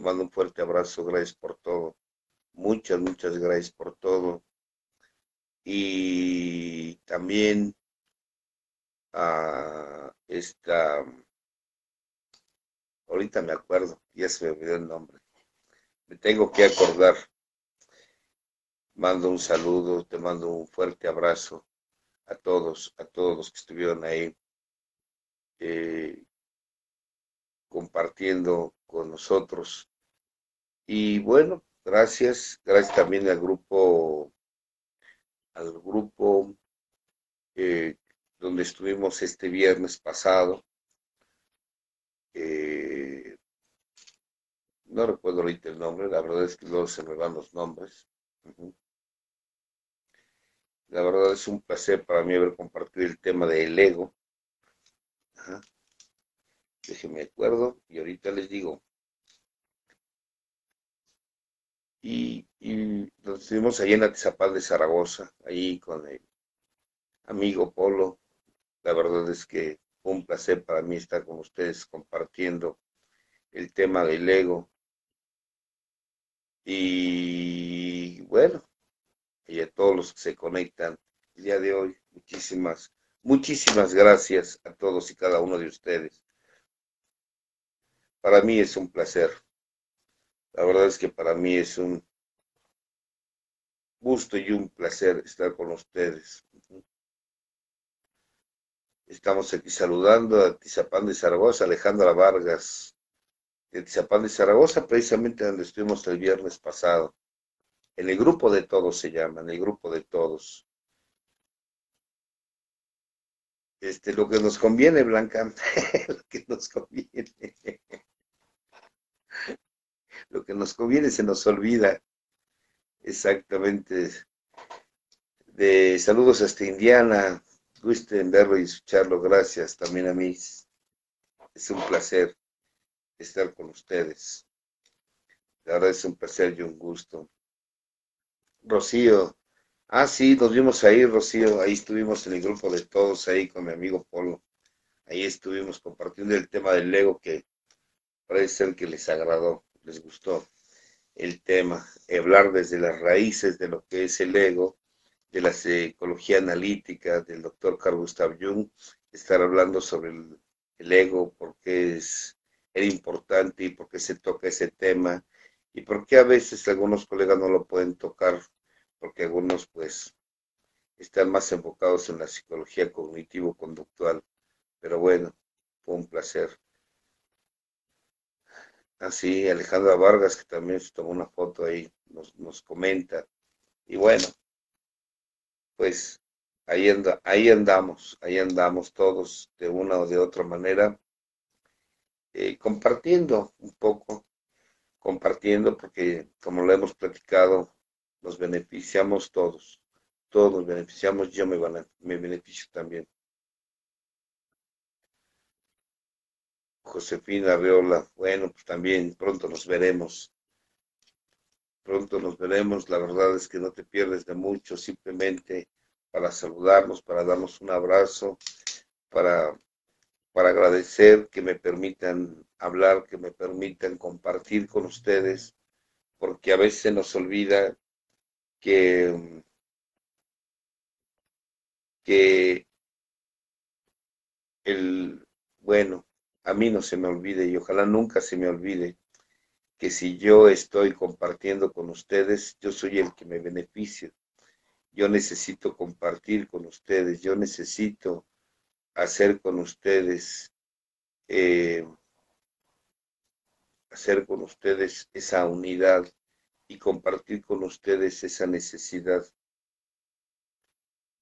mando un fuerte abrazo, gracias por todo. Muchas, muchas gracias por todo. Y también a esta, ahorita me acuerdo, ya se me olvidó el nombre. Me tengo que acordar. Mando un saludo, te mando un fuerte abrazo a todos, a todos los que estuvieron ahí eh, compartiendo con nosotros. Y bueno, gracias, gracias también al grupo, al grupo eh, donde estuvimos este viernes pasado. Eh, no recuerdo ahorita el nombre, la verdad es que luego se me van los nombres. La verdad es un placer para mí haber compartido el tema del ego. Déjenme acuerdo y ahorita les digo. Y, nos estuvimos ahí en Atizapal de Zaragoza, ahí con el amigo Polo. La verdad es que fue un placer para mí estar con ustedes compartiendo el tema del ego. Y bueno, y a todos los que se conectan el día de hoy, muchísimas, muchísimas gracias a todos y cada uno de ustedes. Para mí es un placer. La verdad es que para mí es un gusto y un placer estar con ustedes. Estamos aquí saludando a Tizapán de Zaragoza, Alejandra Vargas, de Tizapán de Zaragoza, precisamente donde estuvimos el viernes pasado. En el grupo de todos se llama, en el grupo de todos. Este, lo que nos conviene, Blanca, lo que nos conviene. Lo que nos conviene se nos olvida. Exactamente. De saludos hasta Indiana. Gusto en verlo y escucharlo. Gracias también a mí. Es un placer estar con ustedes. La verdad es un placer y un gusto. Rocío. Ah, sí, nos vimos ahí, Rocío. Ahí estuvimos en el grupo de todos, ahí con mi amigo Polo. Ahí estuvimos compartiendo el tema del Lego que parece ser que les agradó les gustó el tema, hablar desde las raíces de lo que es el ego, de la psicología analítica del doctor Carl Gustav Jung, estar hablando sobre el, ego, por qué es importante y por qué se toca ese tema y por qué a veces algunos colegas no lo pueden tocar, porque algunos pues están más enfocados en la psicología cognitivo-conductual. Pero bueno, fue un placer. Así, Alejandra Vargas, que también se tomó una foto ahí, nos, nos comenta. Y bueno, pues ahí, anda, ahí andamos, ahí andamos todos de una o de otra manera, eh, compartiendo un poco, compartiendo, porque como lo hemos platicado, nos beneficiamos todos, todos beneficiamos, yo me, me beneficio también. Josefina Reola, bueno, pues también pronto nos veremos. Pronto nos veremos, la verdad es que no te pierdes de mucho, simplemente para saludarnos, para darnos un abrazo, para, para agradecer que me permitan hablar, que me permitan compartir con ustedes, porque a veces nos olvida que, que el, bueno, a mí no se me olvide y ojalá nunca se me olvide que si yo estoy compartiendo con ustedes, yo soy el que me beneficia. Yo necesito compartir con ustedes, yo necesito hacer con ustedes, eh, hacer con ustedes esa unidad y compartir con ustedes esa necesidad.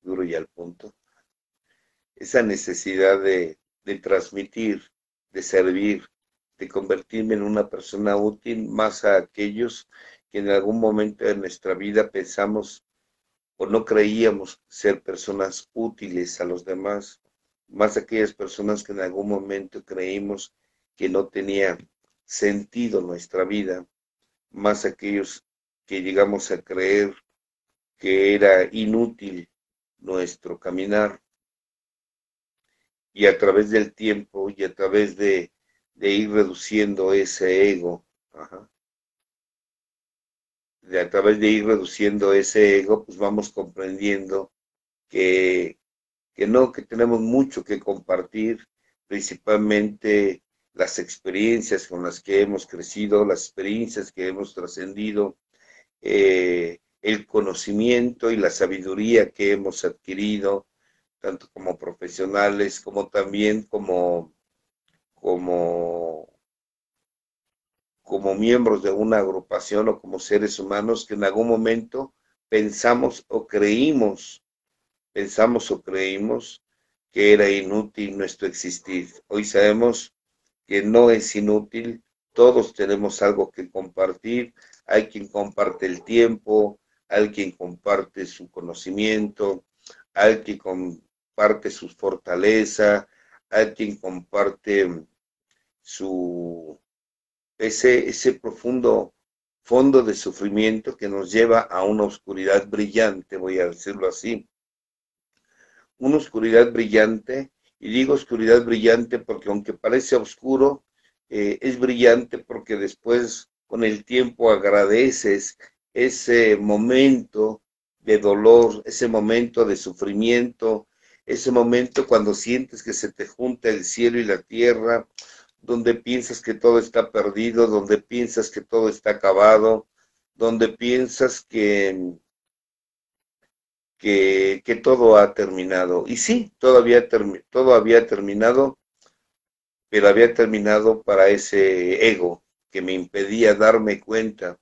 Duro y al punto. Esa necesidad de transmitir de servir, de convertirme en una persona útil más a aquellos que en algún momento de nuestra vida pensamos o no creíamos ser personas útiles a los demás, más aquellas personas que en algún momento creímos que no tenía sentido nuestra vida, más aquellos que llegamos a creer que era inútil nuestro caminar y a través del tiempo y a través de, ir reduciendo ese ego, de, a través de ir reduciendo ese ego, pues vamos comprendiendo que, que no, que tenemos mucho que compartir, principalmente las experiencias con las que hemos crecido, las experiencias que hemos trascendido, eh, el conocimiento y la sabiduría que hemos adquirido, tanto como profesionales como también como, como, como miembros de una agrupación o como seres humanos que en algún momento pensamos o creímos, pensamos o creímos que era inútil nuestro existir. Hoy sabemos que no es inútil, todos tenemos algo que compartir, hay quien comparte el tiempo, hay quien comparte su conocimiento, hay quien comparte su fortaleza, hay quien comparte su ese, ese profundo fondo de sufrimiento que nos lleva a una oscuridad brillante, voy a decirlo así. Una oscuridad brillante y digo oscuridad brillante porque aunque parece oscuro, eh, es brillante porque después con el tiempo agradeces ese momento de dolor, ese momento de sufrimiento, ese momento cuando sientes que se te junta el cielo y la tierra, donde piensas que todo está perdido, donde piensas que todo está acabado, donde piensas que que, todo ha terminado. Y sí, todavía todo había terminado, pero había terminado para ese ego que me impedía darme cuenta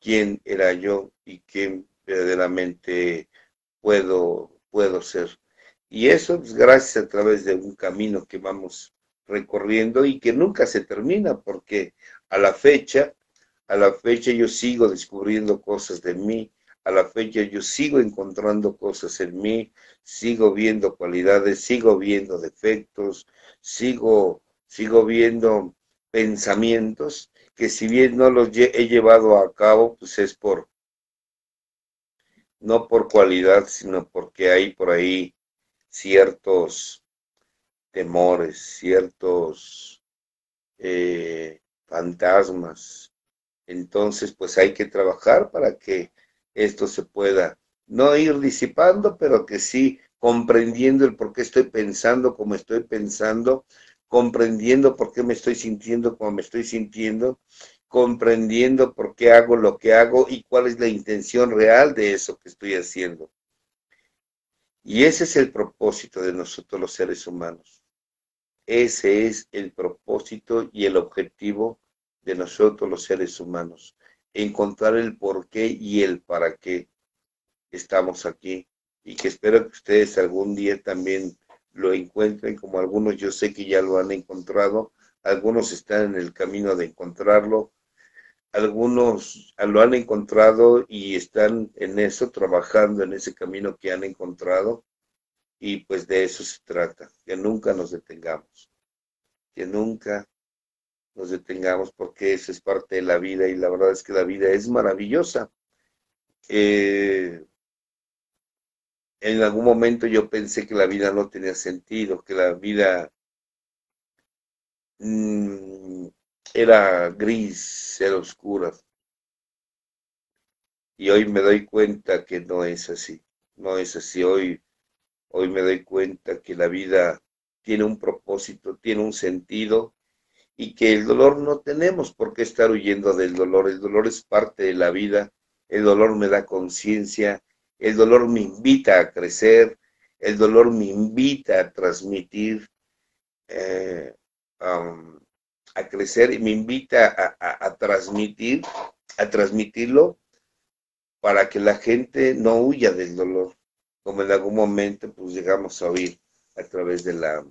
quién era yo y quién verdaderamente puedo, puedo ser. Y eso es pues, gracias a través de un camino que vamos recorriendo y que nunca se termina, porque a la fecha, a la fecha yo sigo descubriendo cosas de mí, a la fecha yo sigo encontrando cosas en mí, sigo viendo cualidades, sigo viendo defectos, sigo, sigo viendo pensamientos que si bien no los he llevado a cabo, pues es por, no por cualidad, sino porque hay por ahí ciertos temores, ciertos eh, fantasmas. Entonces, pues hay que trabajar para que esto se pueda no ir disipando, pero que sí comprendiendo el por qué estoy pensando como estoy pensando, comprendiendo por qué me estoy sintiendo como me estoy sintiendo, comprendiendo por qué hago lo que hago y cuál es la intención real de eso que estoy haciendo. Y ese es el propósito de nosotros los seres humanos. Ese es el propósito y el objetivo de nosotros los seres humanos encontrar el por qué y el para qué estamos aquí. Y que espero que ustedes algún día también lo encuentren, como algunos yo sé que ya lo han encontrado, algunos están en el camino de encontrarlo, algunos lo han encontrado y están en eso, trabajando en ese camino que han encontrado. Y pues de eso se trata, que nunca nos detengamos, que nunca nos detengamos porque eso es parte de la vida y la verdad es que la vida es maravillosa. Eh, en algún momento yo pensé que la vida no tenía sentido, que la vida mm, era gris, era oscura. Y hoy me doy cuenta que no es así, no es así. Hoy, hoy me doy cuenta que la vida tiene un propósito, tiene un sentido y que el dolor no tenemos por qué estar huyendo del dolor. El dolor es parte de la vida, el dolor me da conciencia, el dolor me invita a crecer, el dolor me invita a transmitir, eh, a crecer y me invita a, transmitir, a transmitirlo para que la gente no huya del dolor, como en algún momento pues llegamos a oír a través de la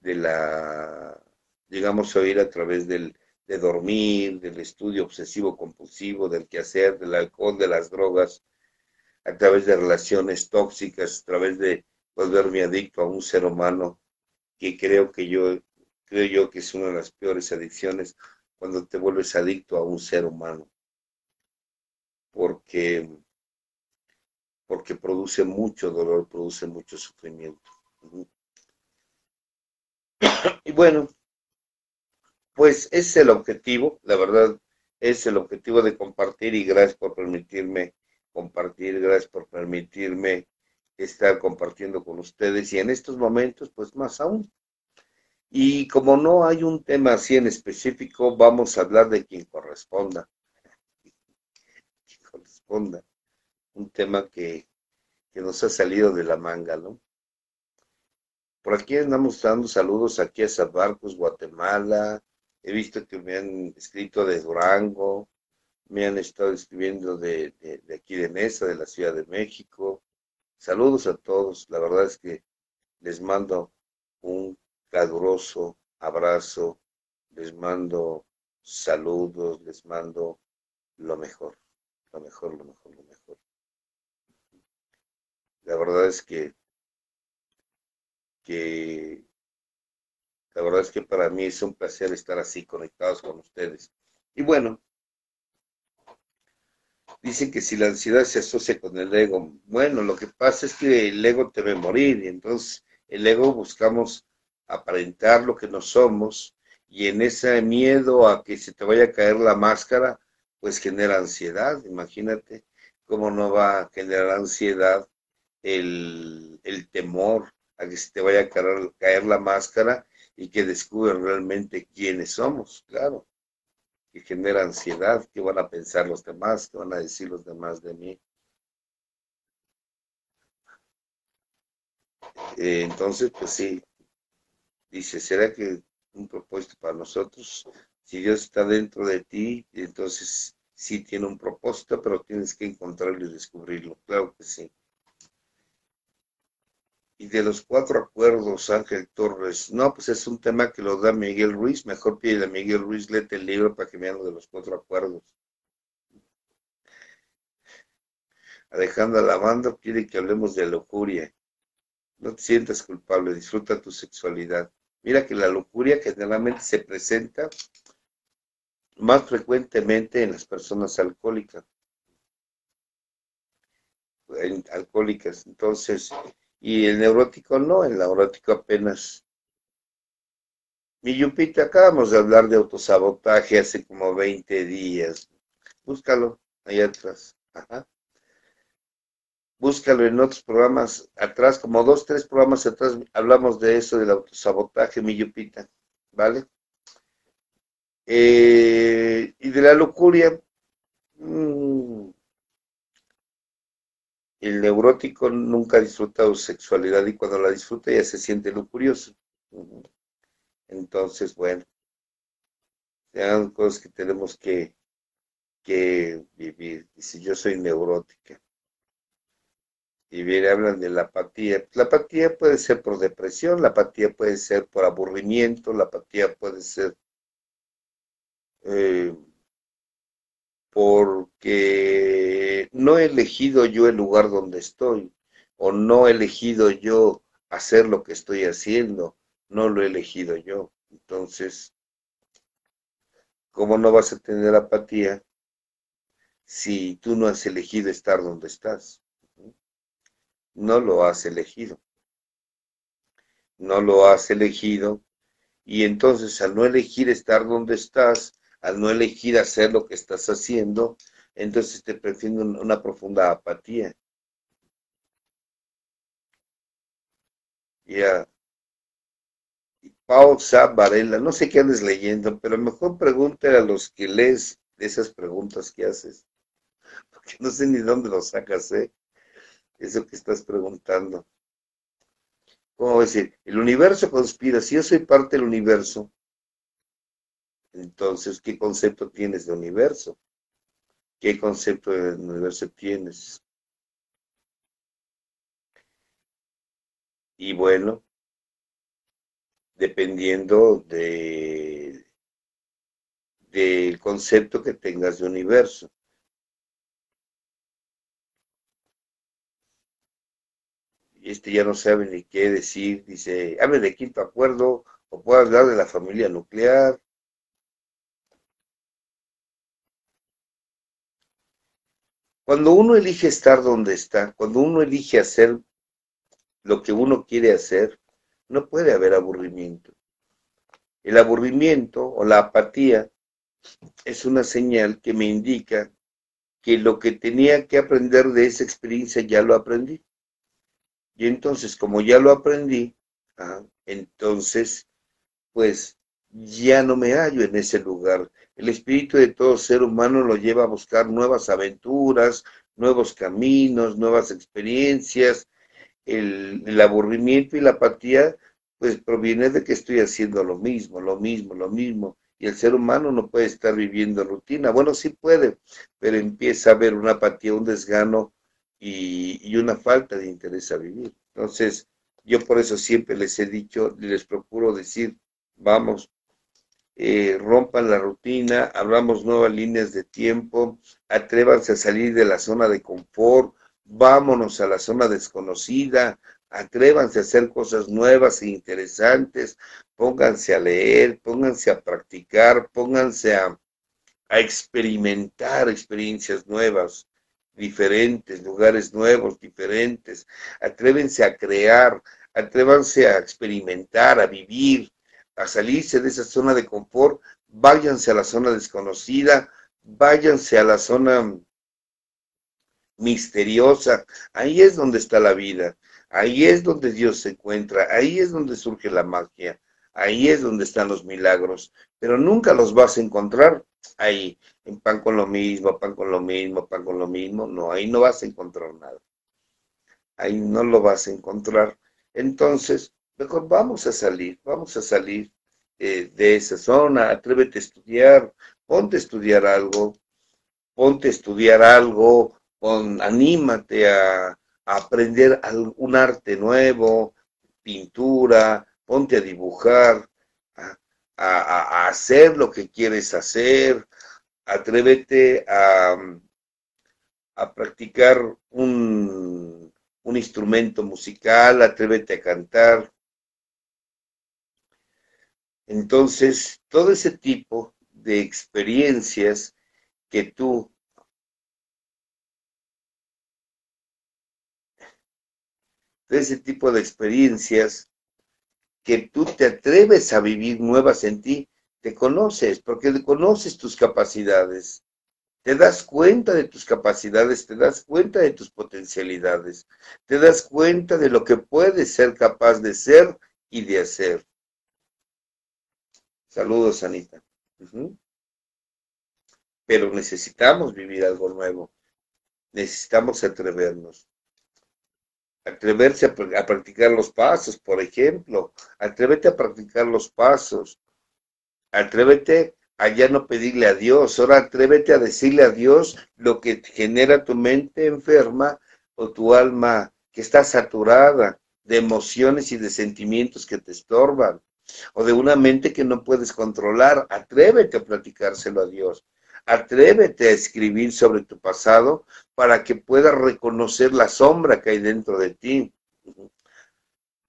de la llegamos a oír a través del, de dormir, del estudio obsesivo compulsivo, del quehacer, del alcohol, de las drogas, a través de relaciones tóxicas, a través de volverme adicto a un ser humano, que creo que yo, creo yo que es una de las peores adicciones cuando te vuelves adicto a un ser humano. Porque, porque produce mucho dolor, produce mucho sufrimiento. Y bueno, pues es el objetivo, la verdad, es el objetivo de compartir y gracias por permitirme compartir, gracias por permitirme estar compartiendo con ustedes y en estos momentos, pues más aún. Y como no hay un tema así en específico, vamos a hablar de quien corresponda. Quien corresponda. Un tema que, que nos ha salido de la manga, ¿no? Por aquí andamos dando saludos aquí a Zabarcos, Guatemala. He visto que me han escrito de Durango, me han estado escribiendo de, de, aquí de Mesa, de la Ciudad de México. Saludos a todos. La verdad es que les mando un caluroso abrazo, les mando saludos, les mando lo mejor, lo mejor, lo mejor, lo mejor. La verdad es que que la verdad es que para mí es un placer estar así conectados con ustedes. Y bueno, dicen que si la ansiedad se asocia con el ego, bueno, lo que pasa es que el ego teme morir y entonces el ego buscamos aparentar lo que no somos y en ese miedo a que se te vaya a caer la máscara, pues genera ansiedad. Imagínate cómo no va a generar ansiedad el, el temor a que se te vaya a caer, la máscara y que descubren realmente quiénes somos, claro, que genera ansiedad, qué van a pensar los demás, qué van a decir los demás de mí. Eh, entonces, pues sí, dice, ¿será que un propósito para nosotros? Si Dios está dentro de ti, entonces sí tiene un propósito, pero tienes que encontrarlo y descubrirlo, claro que sí. Y de los cuatro acuerdos, Ángel Torres, no, pues es un tema que lo da Miguel Ruiz, mejor pide a Miguel Ruiz, léete el libro para que me hable de los cuatro acuerdos. Alejandra Lavando quiere que hablemos de lujuria. No te sientas culpable, disfruta tu sexualidad. Mira que la lujuria generalmente se presenta más frecuentemente en las personas alcohólicas. alcohólicas. Entonces, y el neurótico no, el neurótico apenas. Mi Yupita, acabamos de hablar de autosabotaje hace como 20 días. Búscalo ahí atrás. Ajá. Búscalo en otros programas atrás, como dos, tres programas atrás, hablamos de eso, del autosabotaje, mi Yupita. ¿Vale? Eh, y de la lujuria, mmm, el neurótico nunca ha disfrutado sexualidad y cuando la disfruta ya se siente lujurioso. Entonces, bueno, sean cosas que tenemos que, que vivir. si yo soy neurótica. Y bien, hablan de la apatía. La apatía puede ser por depresión, la apatía puede ser por aburrimiento, la apatía puede ser eh, porque no he elegido yo el lugar donde estoy, o no he elegido yo hacer lo que estoy haciendo, no lo he elegido yo. Entonces, ¿cómo no vas a tener apatía si tú no has elegido estar donde estás? No lo has elegido. No lo has elegido. Y entonces al no elegir estar donde estás, al no elegir hacer lo que estás haciendo, entonces te prefiero una profunda apatía. Ya. Y Pausa Varela, no sé qué andes leyendo, pero mejor pregúntale a los que lees esas preguntas que haces, porque no sé ni dónde lo sacas, ¿eh? Eso que estás preguntando. ¿Cómo decir? El universo conspira, si yo soy parte del universo, entonces, ¿qué concepto tienes de universo? ¿Qué concepto de universo tienes? Y bueno, dependiendo de del concepto que tengas de universo. Este ya no sabe ni qué decir, dice, hable de quinto acuerdo, o puede hablar de la familia nuclear, Cuando uno elige estar donde está, cuando uno elige hacer lo que uno quiere hacer, no puede haber aburrimiento. El aburrimiento o la apatía es una señal que me indica que lo que tenía que aprender de esa experiencia ya lo aprendí. Y entonces, como ya lo aprendí, ah, entonces, pues ya no me hallo en ese lugar. El espíritu de todo ser humano lo lleva a buscar nuevas aventuras, nuevos caminos, nuevas experiencias. El, el aburrimiento y la apatía, pues proviene de que estoy haciendo lo mismo, lo mismo, lo mismo y el ser humano no puede estar viviendo rutina. Bueno, sí puede, pero empieza a haber una apatía, un desgano y, una falta de interés a vivir. Entonces, yo por eso siempre les he dicho, les procuro decir, vamos, eh, rompan la rutina, abramos nuevas líneas de tiempo, atrévanse a salir de la zona de confort, vámonos a la zona desconocida, atrévanse a hacer cosas nuevas e interesantes, pónganse a leer, pónganse a practicar, pónganse a, experimentar experiencias nuevas, diferentes, lugares nuevos, diferentes, atrévense a crear, atrévanse a experimentar, a vivir, a salirse de esa zona de confort, váyanse a la zona desconocida, váyanse a la zona misteriosa, ahí es donde está la vida. Ahí es donde Dios se encuentra, ahí es donde surge la magia, ahí es donde están los milagros, pero nunca los vas a encontrar ahí, en pan con lo mismo, pan con lo mismo, pan con lo mismo, no, ahí no vas a encontrar nada. Ahí no lo vas a encontrar. Entonces, mejor vamos a salir, vamos a salir eh, de esa zona, atrévete a estudiar, ponte a estudiar algo, ponte a estudiar algo, anímate a, aprender un arte nuevo, pintura, ponte a dibujar, a, hacer lo que quieres hacer, atrévete a, a practicar un, un instrumento musical, atrévete a cantar. Entonces, todo ese tipo de experiencias que tú de ese tipo de experiencias que tú te atreves a vivir nuevas en ti, te conoces, porque conoces tus capacidades, te das cuenta de tus capacidades, te das cuenta de tus potencialidades, te das cuenta de lo que puedes ser capaz de ser y de hacer. Saludos, Anita. Pero necesitamos vivir algo nuevo, necesitamos atrevernos atreverse a, practicar los pasos, por ejemplo, atrévete a practicar los pasos, atrévete a ya no pedirle a Dios, ahora atrévete a decirle a Dios lo que genera tu mente enferma o tu alma que está saturada de emociones y de sentimientos que te estorban, o de una mente que no puedes controlar, atrévete a platicárselo a Dios. Atrévete a escribir sobre tu pasado para que puedas reconocer la sombra que hay dentro de ti.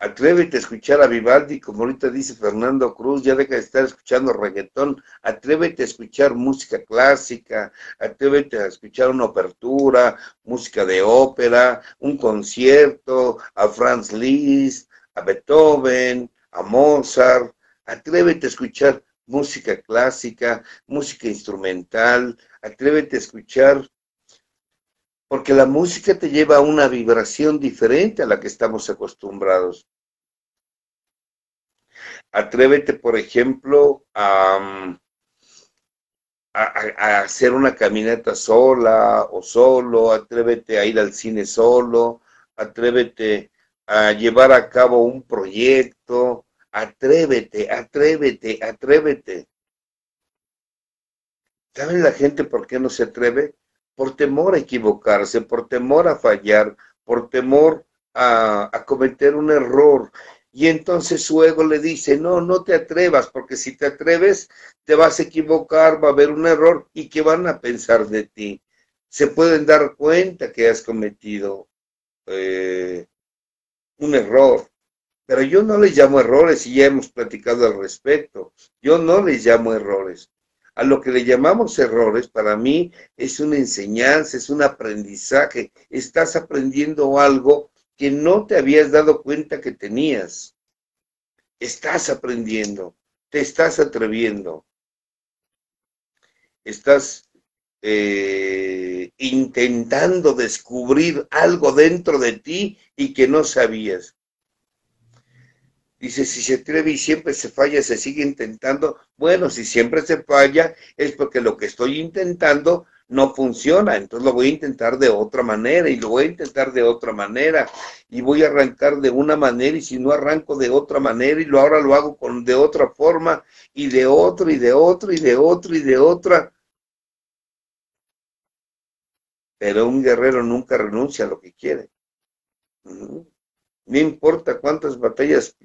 Atrévete a escuchar a Vivaldi, como ahorita dice Fernando Cruz, ya deja de estar escuchando reggaetón. Atrévete a escuchar música clásica, atrévete a escuchar una apertura, música de ópera, un concierto, a Franz Liszt, a Beethoven, a Mozart. Atrévete a escuchar música clásica, música instrumental, atrévete a escuchar, porque la música te lleva a una vibración diferente a la que estamos acostumbrados. Atrévete, por ejemplo, a, hacer una caminata sola o solo, atrévete a ir al cine solo, atrévete a llevar a cabo un proyecto, Atrévete, atrévete, atrévete. ¿Saben la gente por qué no se atreve? Por temor a equivocarse, por temor a fallar, por temor a, a cometer un error. Y entonces su ego le dice, no, no te atrevas, porque si te atreves, te vas a equivocar, va a haber un error y qué van a pensar de ti. Se pueden dar cuenta que has cometido eh, un error. Pero yo no les llamo errores y ya hemos platicado al respecto. Yo no les llamo errores. A lo que le llamamos errores, para mí, es una enseñanza, es un aprendizaje. Estás aprendiendo algo que no te habías dado cuenta que tenías. Estás aprendiendo, te estás atreviendo. estás eh, intentando descubrir algo dentro de ti y que no sabías. Dice, si se atreve y siempre se falla, se sigue intentando. Bueno, si siempre se falla, es porque lo que estoy intentando no funciona. Entonces lo voy a intentar de otra manera y lo voy a intentar de otra manera. Y voy a arrancar de una manera y si no arranco de otra manera y lo ahora lo hago con, de otra forma y de otro y de otro y de otro y de otra. Pero un guerrero nunca renuncia a lo que quiere. No importa cuántas batallas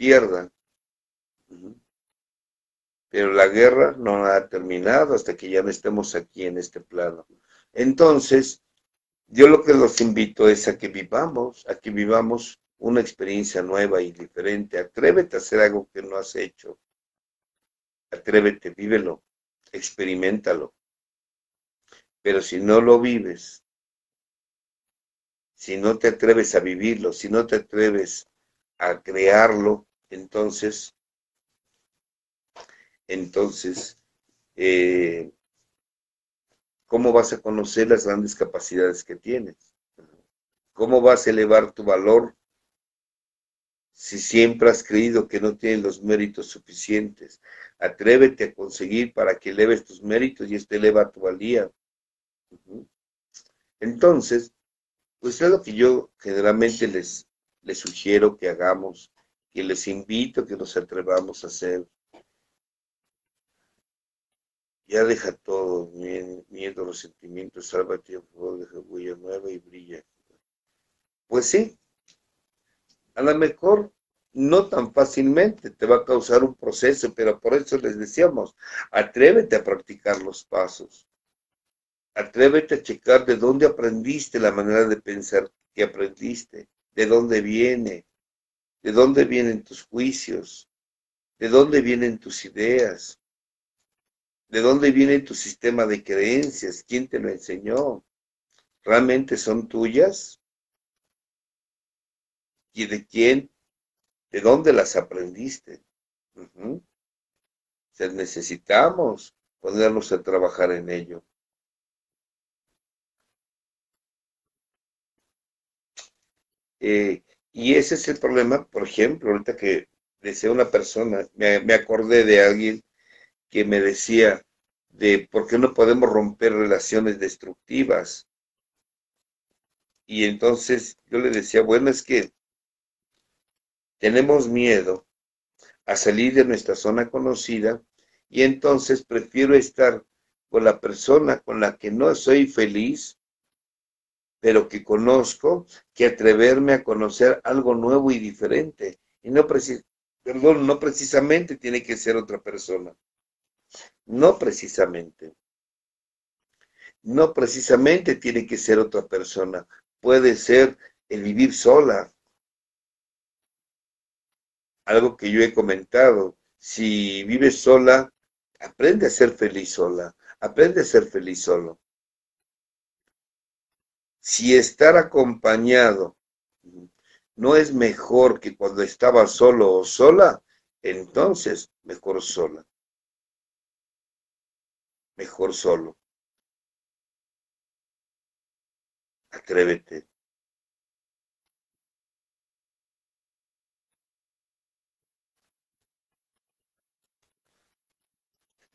pierdan. Pero la guerra no ha terminado hasta que ya no estemos aquí en este plano. Entonces, yo lo que los invito es a que vivamos, a que vivamos una experiencia nueva y diferente. Atrévete a hacer algo que no has hecho. Atrévete, vívelo, experimentalo. Pero si no lo vives, si no te atreves a vivirlo, si no te atreves a crearlo, entonces, entonces, eh, ¿cómo vas a conocer las grandes capacidades que tienes? ¿Cómo vas a elevar tu valor si siempre has creído que no tienes los méritos suficientes? Atrévete a conseguir para que eleves tus méritos y esto eleva tu valía. Entonces, pues es lo que yo generalmente les, les sugiero que hagamos que les invito a que nos atrevamos a hacer. Ya deja todo, miedo, los sentimientos, sálvate a favor, huella nueva y brilla. Pues sí, a lo mejor no tan fácilmente te va a causar un proceso, pero por eso les decíamos, atrévete a practicar los pasos. Atrévete a checar de dónde aprendiste la manera de pensar que aprendiste, de dónde viene, ¿De dónde vienen tus juicios? ¿De dónde vienen tus ideas? ¿De dónde viene tu sistema de creencias? ¿Quién te lo enseñó? ¿Realmente son tuyas? ¿Y de quién? ¿De dónde las aprendiste? necesitamos ponernos a trabajar en ello. Eh, y ese es el problema, por ejemplo, ahorita que decía una persona, me, acordé de alguien que me decía de por qué no podemos romper relaciones destructivas. Y entonces yo le decía, bueno, es que tenemos miedo a salir de nuestra zona conocida y entonces prefiero estar con la persona con la que no soy feliz pero que conozco, que atreverme a conocer algo nuevo y diferente. Y no, perdón, no precisamente tiene que ser otra persona. No precisamente. No precisamente tiene que ser otra persona. Puede ser el vivir sola. Algo que yo he comentado. Si vives sola, aprende a ser feliz sola. Aprende a ser feliz solo. Si estar acompañado no es mejor que cuando estaba solo o sola, entonces mejor sola. Mejor solo. Atrévete.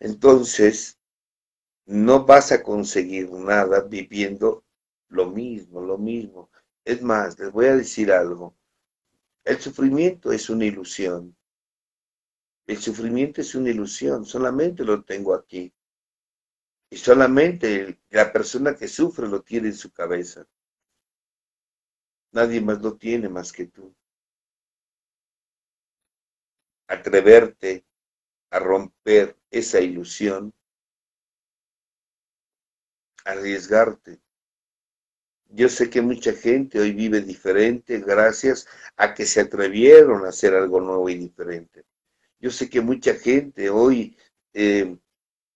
Entonces, no vas a conseguir nada viviendo lo mismo, lo mismo. Es más, les voy a decir algo. El sufrimiento es una ilusión. El sufrimiento es una ilusión, solamente lo tengo aquí. Y solamente la persona que sufre lo tiene en su cabeza. Nadie más lo tiene más que tú. Atreverte a romper esa ilusión, arriesgarte, yo sé que mucha gente hoy vive diferente gracias a que se atrevieron a hacer algo nuevo y diferente. Yo sé que mucha gente hoy eh,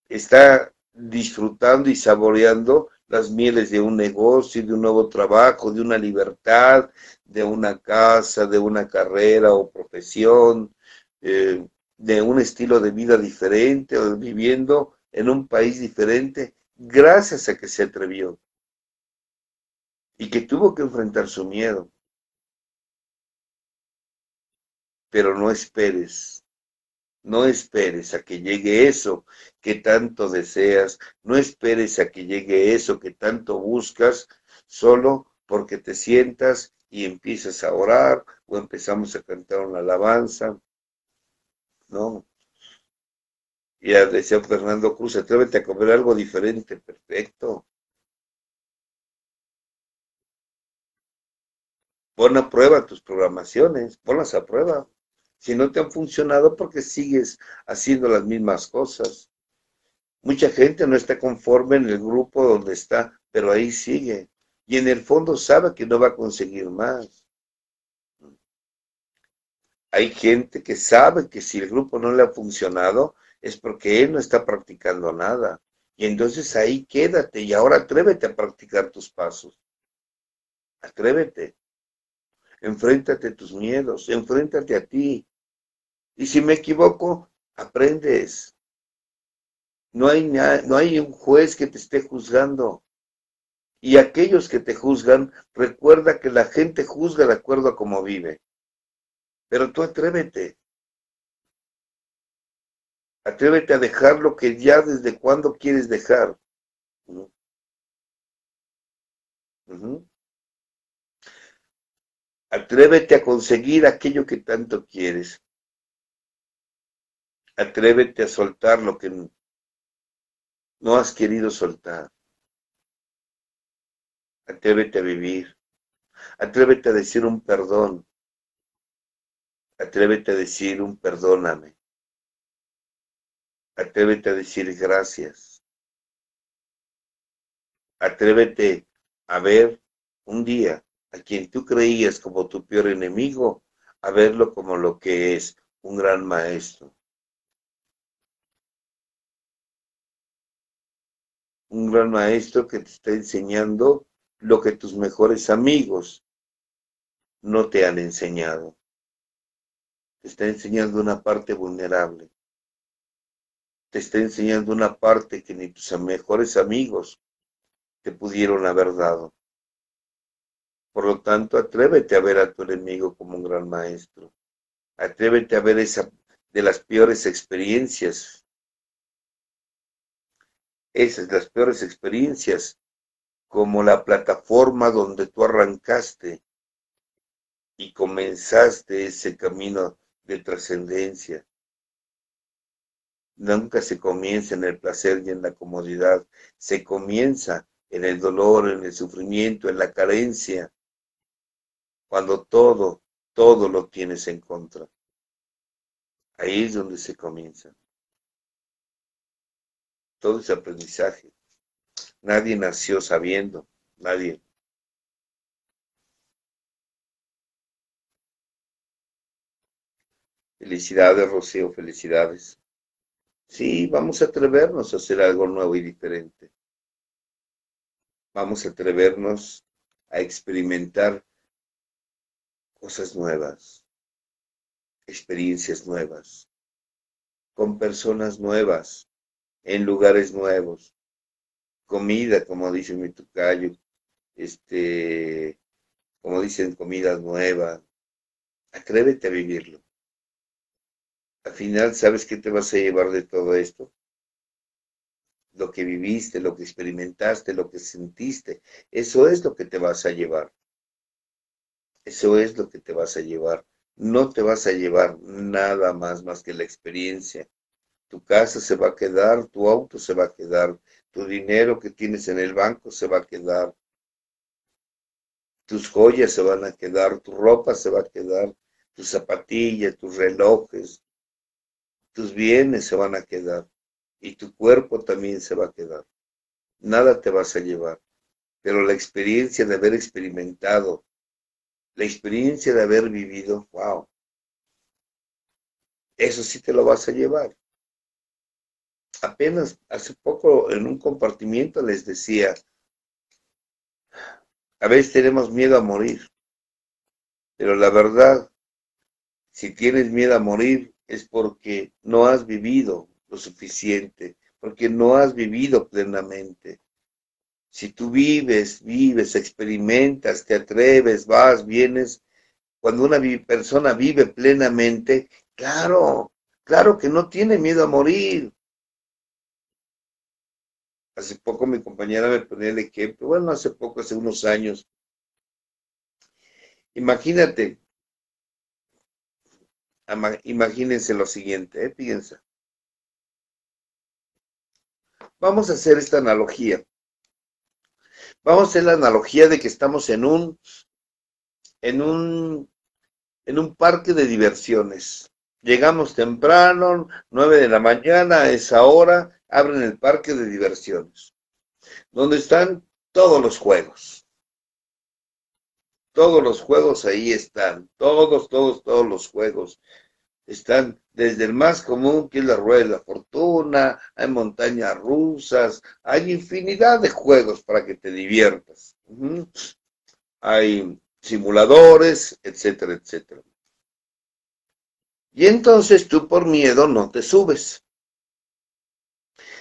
está disfrutando y saboreando las mieles de un negocio, de un nuevo trabajo, de una libertad, de una casa, de una carrera o profesión, eh, de un estilo de vida diferente o viviendo en un país diferente gracias a que se atrevió y que tuvo que enfrentar su miedo. Pero no esperes, no esperes a que llegue eso que tanto deseas, no esperes a que llegue eso que tanto buscas, solo porque te sientas y empiezas a orar o empezamos a cantar una alabanza. No. Ya decía Fernando Cruz, atrévete a comer algo diferente, perfecto. Pon a prueba tus programaciones, ponlas a prueba. Si no te han funcionado, porque sigues haciendo las mismas cosas. Mucha gente no está conforme en el grupo donde está, pero ahí sigue y en el fondo sabe que no va a conseguir más. Hay gente que sabe que si el grupo no le ha funcionado es porque él no está practicando nada. Y entonces ahí quédate y ahora atrévete a practicar tus pasos. Atrévete. Enfréntate a tus miedos, enfréntate a ti. Y si me equivoco, aprendes. No hay, no hay un juez que te esté juzgando. Y aquellos que te juzgan, recuerda que la gente juzga de acuerdo a cómo vive. Pero tú atrévete. Atrévete a dejar lo que ya desde cuándo quieres dejar. Atrévete a conseguir aquello que tanto quieres. Atrévete a soltar lo que no has querido soltar. Atrévete a vivir. Atrévete a decir un perdón. Atrévete a decir un perdóname. Atrévete a decir gracias. Atrévete a ver un día a quien tú creías como tu peor enemigo, a verlo como lo que es, un gran maestro. Un gran maestro que te está enseñando lo que tus mejores amigos no te han enseñado. Te está enseñando una parte vulnerable. Te está enseñando una parte que ni tus mejores amigos te pudieron haber dado. Por lo tanto, atrévete a ver a tu enemigo como un gran maestro. Atrévete a ver esa de las peores experiencias. Esas, las peores experiencias como la plataforma donde tú arrancaste y comenzaste ese camino de trascendencia. Nunca se comienza en el placer y en la comodidad, se comienza en el dolor, en el sufrimiento, en la carencia, cuando todo, todo lo tienes en contra. Ahí es donde se comienza. Todo ese aprendizaje. Nadie nació sabiendo, nadie. Felicidades, Rocío, felicidades. Sí, vamos a atrevernos a hacer algo nuevo y diferente. Vamos a atrevernos a experimentar cosas nuevas, experiencias nuevas, con personas nuevas, en lugares nuevos, comida, como dice mi tucayo, este, como dicen, comida nueva. Atrévete a vivirlo. Al final, ¿sabes qué te vas a llevar de todo esto? Lo que viviste, lo que experimentaste, lo que sentiste, eso es lo que te vas a llevar. Eso es lo que te vas a llevar. No te vas a llevar nada más más que la experiencia. Tu casa se va a quedar, tu auto se va a quedar, tu dinero que tienes en el banco se va a quedar. Tus joyas se van a quedar, tu ropa se va a quedar, tus zapatillas, tus relojes, tus bienes se van a quedar y tu cuerpo también se va a quedar. Nada te vas a llevar, pero la experiencia de haber experimentado, la experiencia de haber vivido, wow, eso sí te lo vas a llevar apenas hace poco en un compartimiento les decía, a veces tenemos miedo a morir, pero la verdad, si tienes miedo a morir es porque no has vivido lo suficiente porque no has vivido plenamente. Si tú vives, vives, experimentas, te atreves, vas, vienes, cuando una persona vive plenamente, claro, claro que no tiene miedo a morir. Hace poco mi compañera me ponía el ejemplo, bueno, hace poco, hace unos años. Imagínate, imagínense lo siguiente, ¿eh? piensa. Vamos a hacer esta analogía. Vamos a hacer la analogía de que estamos en un, en un, en un parque de diversiones. Llegamos temprano, nueve de la mañana, a esa hora, abren el parque de diversiones, donde están todos los juegos. Todos los juegos ahí están, todos, todos, todos los juegos. Están desde el más común, que es la rueda de la fortuna, hay montañas rusas, hay infinidad de juegos para que te diviertas. Hay simuladores, etcétera, etcétera. Y entonces tú por miedo no te subes.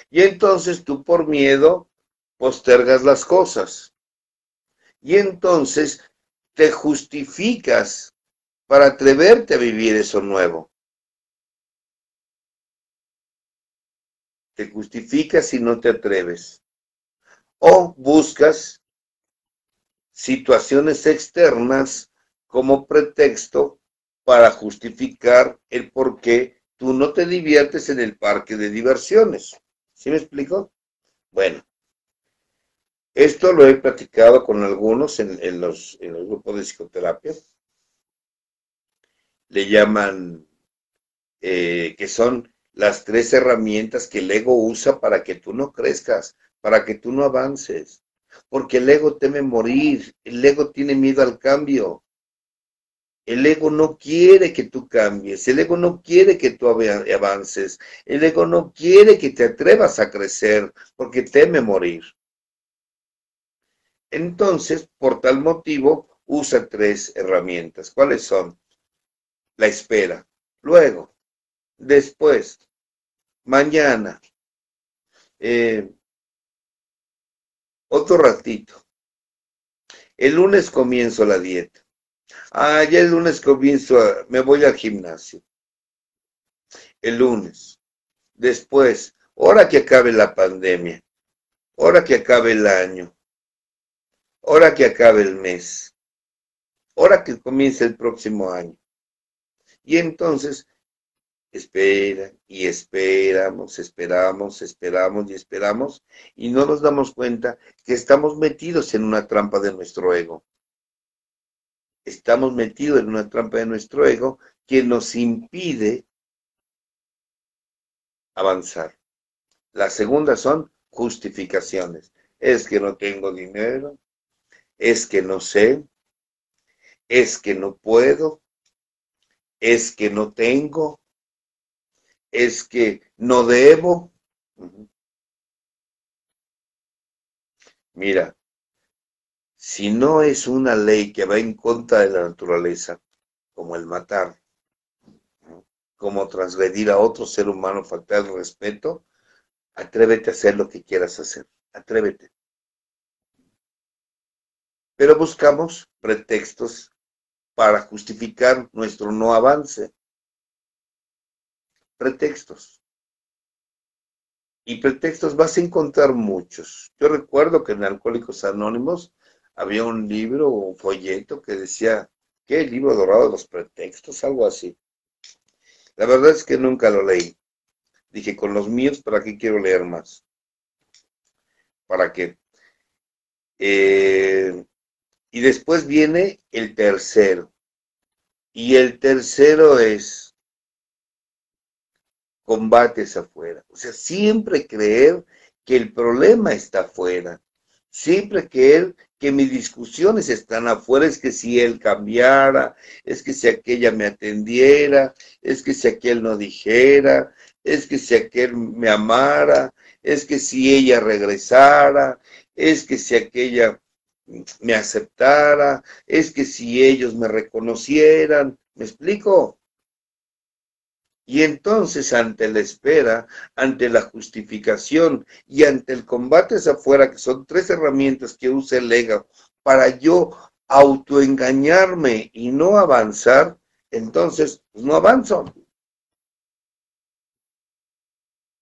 Y entonces tú por miedo postergas las cosas. Y entonces te justificas para atreverte a vivir eso nuevo. Te justificas y no te atreves. O buscas situaciones externas como pretexto para justificar el por qué tú no te diviertes en el parque de diversiones. ¿Sí me explico? Bueno, esto lo he platicado con algunos en, los, en los grupos de psicoterapia. Le llaman eh, que son las tres herramientas que el ego usa para que tú no crezcas, para que tú no avances. Porque el ego teme morir, el ego tiene miedo al cambio. El ego no quiere que tú cambies, el ego no quiere que tú avances, el ego no quiere que te atrevas a crecer porque teme morir. Entonces, por tal motivo, usa tres herramientas. ¿Cuáles son? La espera. Luego, después, mañana, eh, otro ratito. El lunes comienzo la dieta. Ah, ya el lunes comienzo, me voy al gimnasio. El lunes. Después, hora que acabe la pandemia. Hora que acabe el año. Hora que acabe el mes. Hora que comience el próximo año. Y entonces espera y esperamos, esperamos, esperamos y esperamos y no nos damos cuenta que estamos metidos en una trampa de nuestro ego. Estamos metidos en una trampa de nuestro ego que nos impide avanzar. La segunda son justificaciones. Es que no tengo dinero, es que no sé, es que no puedo, es que no tengo, es que no debo. Mira, si no es una ley que va en contra de la naturaleza, como el matar, como transgredir a otro ser humano, faltar respeto, atrévete a hacer lo que quieras hacer, atrévete. Pero buscamos pretextos para justificar nuestro no avance pretextos. Y pretextos vas a encontrar muchos. Yo recuerdo que en Alcohólicos Anónimos había un libro o un folleto que decía, ¿qué? El libro dorado de los pretextos, algo así. La verdad es que nunca lo leí. Dije, con los míos, ¿para qué quiero leer más? ¿Para qué? Eh, y después viene el tercero. Y el tercero es, combates afuera. O sea, siempre creer que el problema está afuera. Siempre creer que mis discusiones están afuera, es que si él cambiara, es que si aquella me atendiera, es que si aquel no dijera, es que si aquel me amara, es que si ella regresara, es que si aquella me aceptara, es que si ellos me reconocieran. ¿Me explico? Y entonces, ante la espera, ante la justificación y ante el combate hacia afuera, que son tres herramientas que usa el ego para yo autoengañarme y no avanzar, entonces pues no avanzo.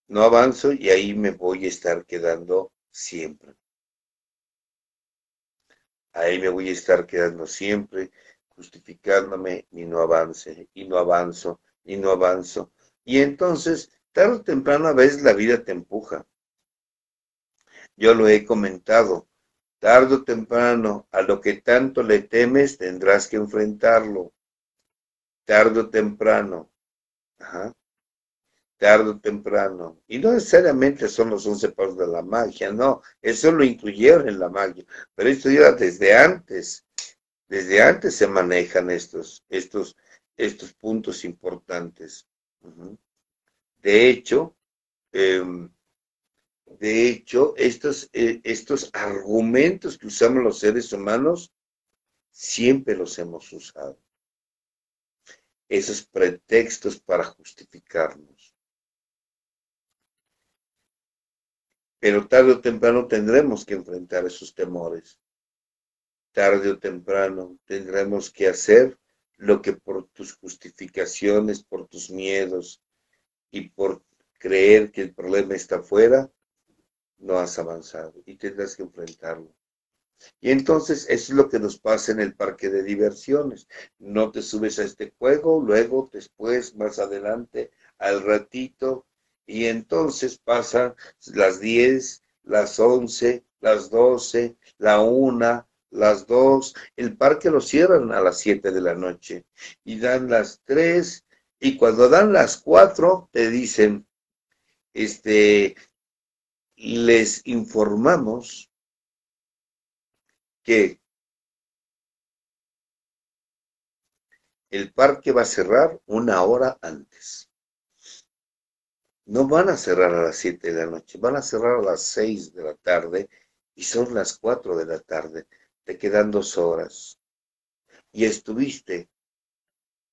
No avanzo y ahí me voy a estar quedando siempre. Ahí me voy a estar quedando siempre, justificándome y no avance, y no avanzo, y no avanzo. Y entonces, tarde o temprano a veces la vida te empuja. Yo lo he comentado, tarde o temprano a lo que tanto le temes tendrás que enfrentarlo. Tarde o temprano. Ajá. Tarde o temprano. Y no necesariamente son los once pasos de la magia, no. Eso lo incluyeron en la magia. Pero esto ya desde antes. Desde antes se manejan estos, estos, estos puntos importantes. De hecho, em, de hecho, estos, eh, estos argumentos que usamos los seres humanos, siempre los hemos usado. Esos pretextos para justificarnos. Pero tarde o temprano tendremos que enfrentar esos temores. Tarde o temprano tendremos que hacer lo que por tus justificaciones, por tus miedos y por creer que el problema está afuera, no has avanzado y tendrás que enfrentarlo. Y entonces es lo que nos pasa en el parque de diversiones. No te subes a este juego, luego, después, más adelante, al ratito, y entonces pasan las 10, las 11, las 12, la 1, las 2, el parque lo cierran a las 7 de la noche y dan las 3 y cuando dan las 4 te dicen, este, les informamos que el parque va a cerrar una hora antes. No van a cerrar a las 7 de la noche, van a cerrar a las 6 de la tarde y son las 4 de la tarde. Te quedan dos horas. Y estuviste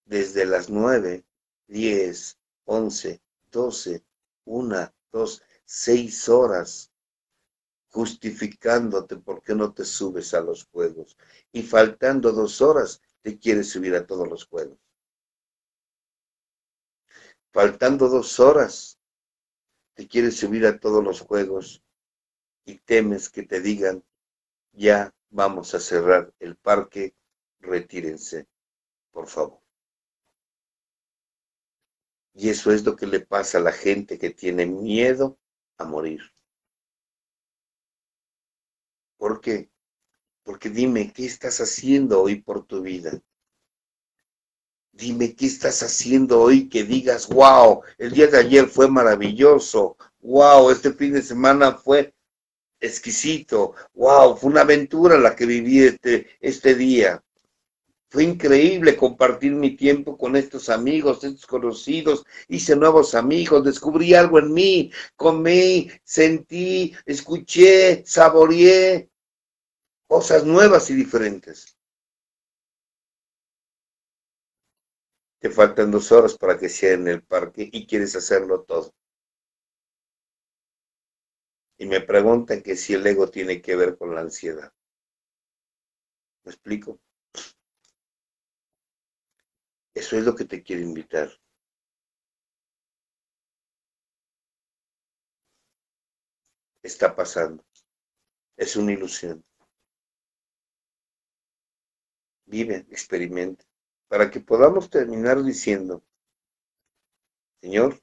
desde las 9, 10, 11, 12, 1, 2, seis horas justificándote por qué no te subes a los juegos y faltando dos horas te quieres subir a todos los juegos. Faltando dos horas te quieres subir a todos los juegos y temes que te digan ya vamos a cerrar el parque, retírense, por favor. Y eso es lo que le pasa a la gente que tiene miedo a morir. ¿Por qué? Porque dime, ¿qué estás haciendo hoy por tu vida? Dime, ¿qué estás haciendo hoy que digas, wow, el día de ayer fue maravilloso, wow, este fin de semana fue exquisito, wow, fue una aventura la que viví este, este día. Fue increíble compartir mi tiempo con estos amigos, estos conocidos, hice nuevos amigos, descubrí algo en mí, comí, sentí, escuché, saboreé cosas nuevas y diferentes. Te faltan dos horas para que sea en el parque y quieres hacerlo todo. Y me preguntan que si el ego tiene que ver con la ansiedad. ¿Me explico? Eso es lo que te quiero invitar. Está pasando. Es una ilusión. Vive, experimenta, para que podamos terminar diciendo, Señor,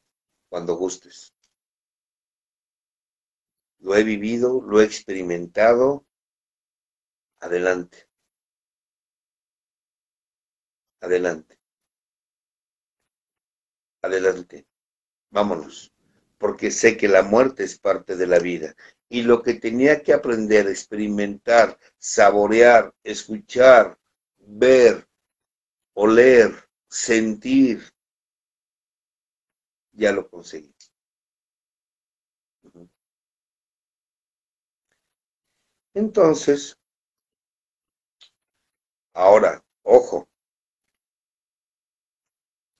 cuando gustes. Lo he vivido, lo he experimentado. Adelante. Adelante adelante, vámonos, porque sé que la muerte es parte de la vida. Y lo que tenía que aprender, experimentar, saborear, escuchar, ver, oler, sentir, ya lo conseguí. Entonces, ahora, ojo,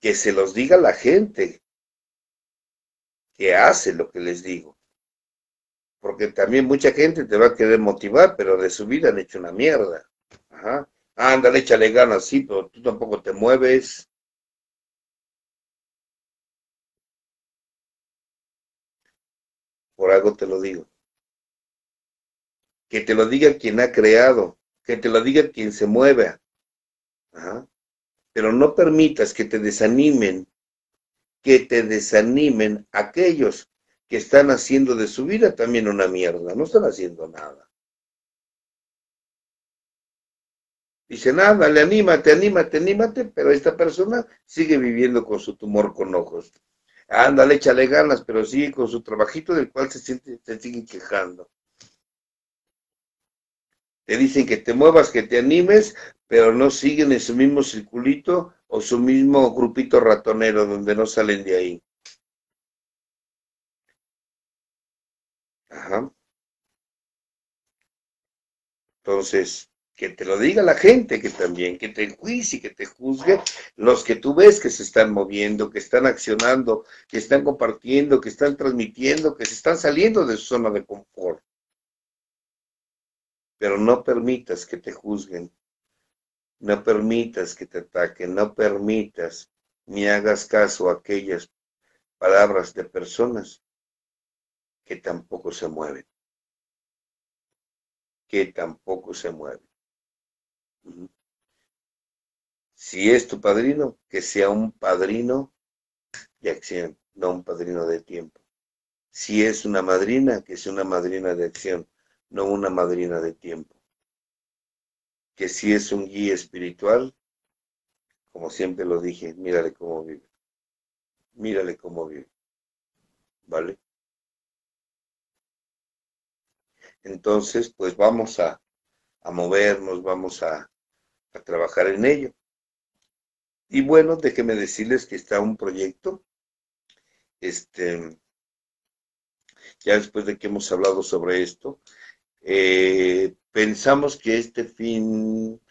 que se los diga la gente que hace lo que les digo. Porque también mucha gente te va a querer motivar, pero de su vida han hecho una mierda. Ajá. Ándale, échale ganas, sí, pero tú tampoco te mueves. Por algo te lo digo. Que te lo diga quien ha creado, que te lo diga quien se mueve. Pero no permitas que te desanimen, que te desanimen aquellos que están haciendo de su vida también una mierda, no están haciendo nada. Dice, nada, le anímate, anímate, anímate, pero esta persona sigue viviendo con su tumor con ojos. Ándale, échale ganas, pero sigue con su trabajito del cual se, siente, se sigue quejando. Te dicen que te muevas, que te animes, pero no siguen en su mismo circulito o su mismo grupito ratonero donde no salen de ahí. Ajá. Entonces, que te lo diga la gente que también, que te enjuicie, que te juzgue, los que tú ves que se están moviendo, que están accionando, que están compartiendo, que están transmitiendo, que se están saliendo de su zona de confort. Pero no permitas que te juzguen, no permitas que te ataquen, no permitas ni hagas caso a aquellas palabras de personas que tampoco se mueven, que tampoco se mueven. Si es tu padrino, que sea un padrino de acción, no un padrino de tiempo. Si es una madrina, que sea una madrina de acción, no una madrina de tiempo que si es un guía espiritual, como siempre lo dije, mírale cómo vive. Mírale cómo vive. ¿Vale? Entonces, pues vamos a, a movernos, vamos a, a trabajar en ello. Y bueno, déjenme decirles que está un proyecto, este, ya después de que hemos hablado sobre esto, eh, pensamos que este fin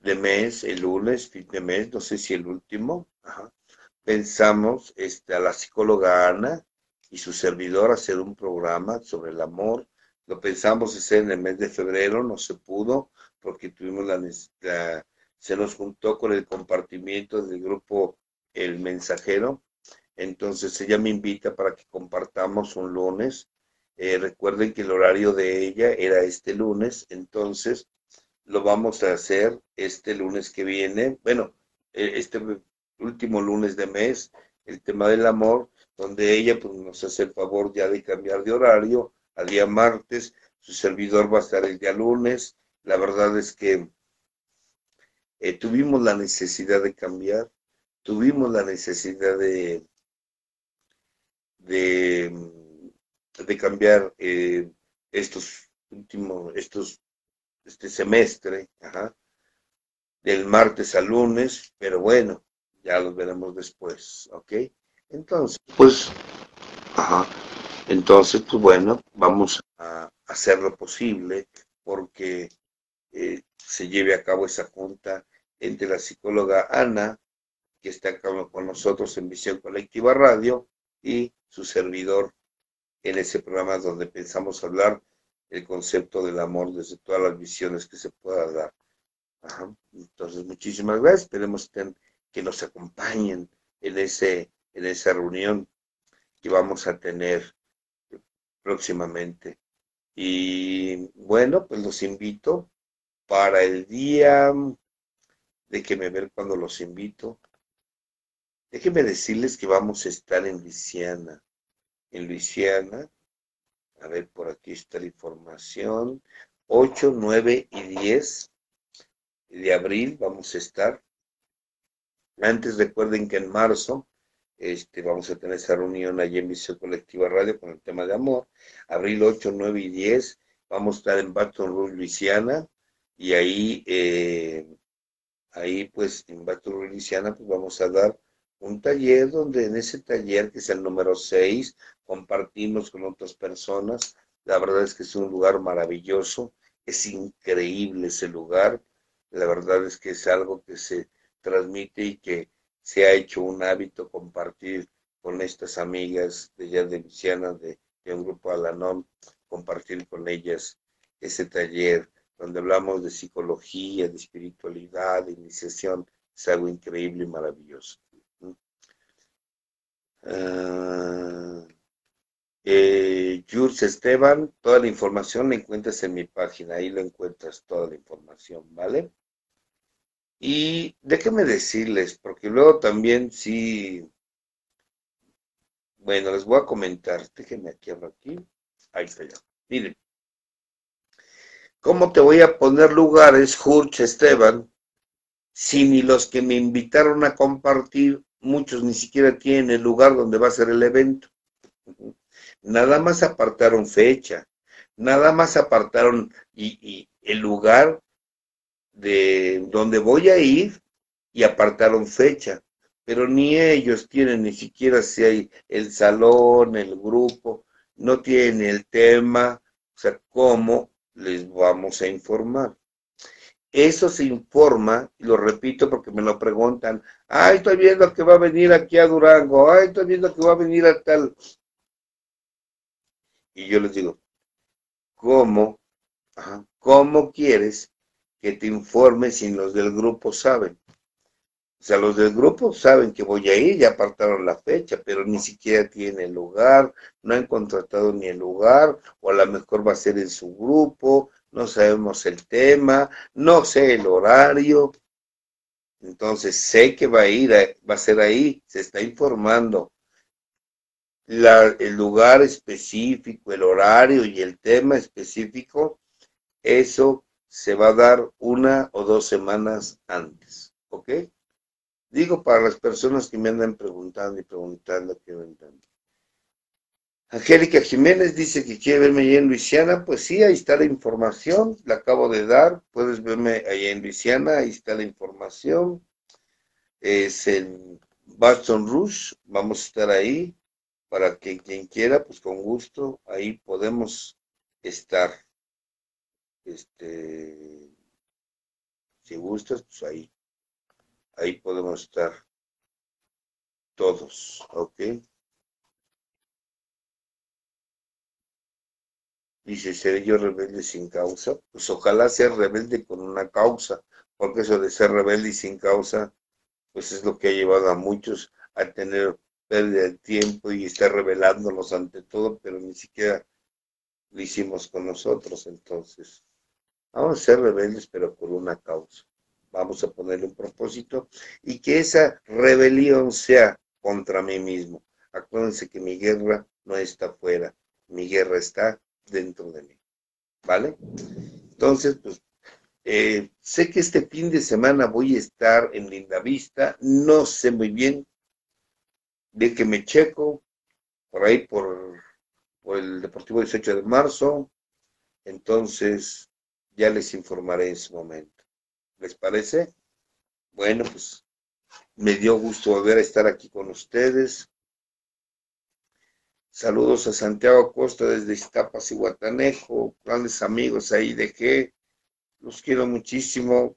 de mes, el lunes, fin de mes, no sé si el último, pensamos este, a la psicóloga Ana y su servidor hacer un programa sobre el amor. Lo pensamos hacer en el mes de febrero, no se pudo porque tuvimos la necesidad, se nos juntó con el compartimiento del grupo El Mensajero. Entonces ella me invita para que compartamos un lunes eh, recuerden que el horario de ella era este lunes, entonces lo vamos a hacer este lunes que viene, bueno, eh, este último lunes de mes, el tema del amor, donde ella pues, nos hace el favor ya de cambiar de horario a día martes, su servidor va a estar el día lunes, la verdad es que eh, tuvimos la necesidad de cambiar, tuvimos la necesidad de, de de cambiar eh, estos últimos, estos, este semestre, del martes al lunes, pero bueno, ya los veremos después, ¿ok? Entonces, pues, ajá, entonces, pues bueno, vamos a hacer lo posible porque eh, se lleve a cabo esa junta entre la psicóloga Ana, que está con nosotros en Visión Colectiva Radio, y su servidor en ese programa donde pensamos hablar el concepto del amor desde todas las visiones que se pueda dar. Entonces, muchísimas gracias. Esperemos que nos acompañen en, ese, en esa reunión que vamos a tener próximamente. Y bueno, pues los invito para el día, déjenme ver cuando los invito. Déjenme decirles que vamos a estar en Luisiana en Luisiana. A ver, por aquí está la información. 8, 9 y 10 de abril vamos a estar. Antes recuerden que en marzo este, vamos a tener esa reunión allí en Visión Colectiva Radio con el tema de amor. Abril 8, 9 y 10 vamos a estar en Baton Rouge, Luisiana. Y ahí, eh, ahí pues en Baton Rouge, Luisiana, pues vamos a dar un taller donde en ese taller, que es el número 6, compartimos con otras personas. La verdad es que es un lugar maravilloso, es increíble ese lugar. La verdad es que es algo que se transmite y que se ha hecho un hábito compartir con estas amigas de ya de Luciana, de, de un grupo Alanón, compartir con ellas ese taller donde hablamos de psicología, de espiritualidad, de iniciación, es algo increíble y maravilloso. Uh, eh, Esteban, toda la información la encuentras en mi página, ahí lo encuentras toda la información, ¿vale? Y déjenme decirles, porque luego también sí, bueno, les voy a comentar, déjenme aquí, abro aquí, ahí está ya, miren, ¿cómo te voy a poner lugares, Jurch Esteban, si ni los que me invitaron a compartir, muchos ni siquiera tienen el lugar donde va a ser el evento? Nada más apartaron fecha, nada más apartaron y, el lugar de donde voy a ir y apartaron fecha, pero ni ellos tienen ni siquiera si hay el salón, el grupo, no tienen el tema, o sea, cómo les vamos a informar. Eso se informa, y lo repito porque me lo preguntan, ay, estoy viendo que va a venir aquí a Durango, ay, estoy viendo que va a venir a tal. Y yo les digo, ¿cómo? ¿Cómo quieres que te informe si los del grupo saben? O sea, los del grupo saben que voy a ir, ya apartaron la fecha, pero ni siquiera tienen lugar, no han contratado ni el lugar, o a lo mejor va a ser en su grupo, no sabemos el tema, no sé el horario. Entonces sé que va a ir, va a ser ahí, se está informando el lugar específico, el horario y el tema específico, eso se va a dar una o dos semanas antes, ¿ok? Digo para las personas que me andan preguntando y preguntando qué entiendo. Angélica Jiménez dice que quiere verme allá en Luisiana. Pues sí, ahí está la información, la acabo de dar. Puedes verme allá en Luisiana, ahí está la información. Es en Boston Rouge, vamos a estar ahí para que quien quiera, pues con gusto, ahí podemos estar. Este, si gustas, pues ahí, ahí podemos estar todos, ¿ok? Dice, ¿seré yo rebelde sin causa? Pues ojalá sea rebelde con una causa, porque eso de ser rebelde y sin causa, pues es lo que ha llevado a muchos a tener pérdida de tiempo y estar revelándonos ante todo, pero ni siquiera lo hicimos con nosotros. Entonces, vamos a ser rebeldes, pero por una causa. Vamos a ponerle un propósito y que esa rebelión sea contra mí mismo. Acuérdense que mi guerra no está afuera, mi guerra está dentro de mí. ¿Vale? Entonces, pues, eh, sé que este fin de semana voy a estar en Linda Vista, no sé muy bien de que me checo por ahí por, el Deportivo 18 de marzo. Entonces, ya les informaré en su momento. ¿Les parece? Bueno, pues me dio gusto volver a estar aquí con ustedes. Saludos a Santiago Costa desde Iztapas y Guatanejo, grandes amigos ahí de que los quiero muchísimo.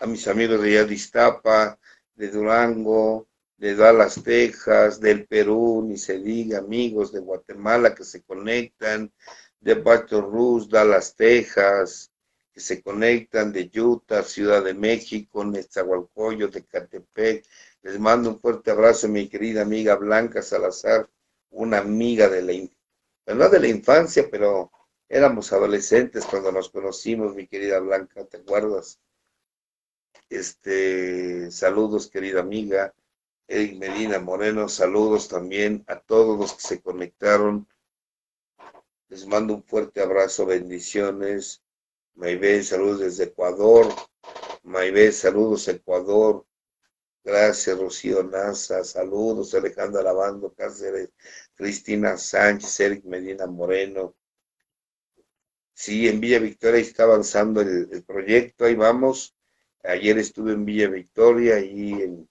A mis amigos de allá de Iztapa, de Durango, de Dallas, Texas, del Perú, ni se diga, amigos de Guatemala que se conectan, de Baton Rouge, Dallas, Texas, que se conectan de Utah, Ciudad de México, Nezahualcóyotl, de Catepec. Les mando un fuerte abrazo a mi querida amiga Blanca Salazar, una amiga de la, pues no de la infancia, pero éramos adolescentes cuando nos conocimos, mi querida Blanca, ¿te acuerdas? Este, saludos, querida amiga. Eric Medina Moreno, saludos también a todos los que se conectaron. Les mando un fuerte abrazo, bendiciones. Maybe, saludos desde Ecuador. Maybe, saludos Ecuador. Gracias, Rocío Naza. Saludos, Alejandro Alabando Cáceres, Cristina Sánchez, Eric Medina Moreno. Sí, en Villa Victoria está avanzando el, el proyecto, ahí vamos. Ayer estuve en Villa Victoria y en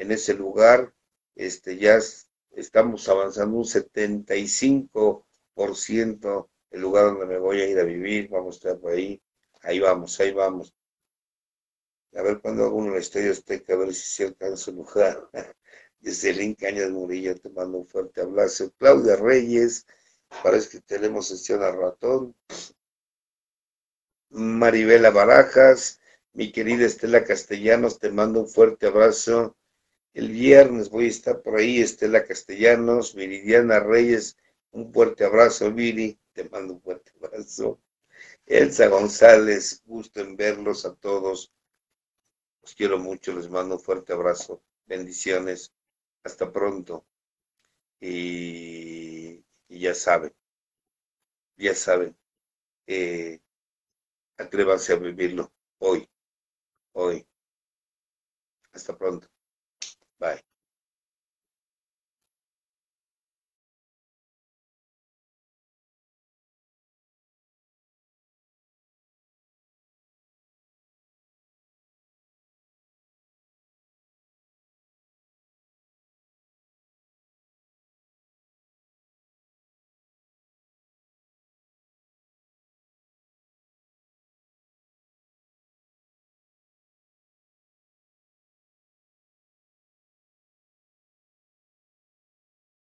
en ese lugar. Este, ya estamos avanzando un 75% el lugar donde me voy a ir a vivir, vamos a estar por ahí, ahí vamos, ahí vamos. A ver cuando hago una estrella azteca, a ver si se alcanza el lugar. Yeselín Cañas Murillo, te mando un fuerte abrazo. Claudia Reyes, parece que tenemos sesión a ratón. Maribela Barajas, mi querida Estela Castellanos, te mando un fuerte abrazo. El viernes voy a estar por ahí, Estela Castellanos, Viridiana Reyes, un fuerte abrazo, Viri, te mando un fuerte abrazo. Elsa González, gusto en verlos a todos. Los quiero mucho, les mando un fuerte abrazo. Bendiciones. Hasta pronto. Y, ya saben, ya saben, eh, atrévanse a vivirlo hoy, hoy. Hasta pronto. Bye.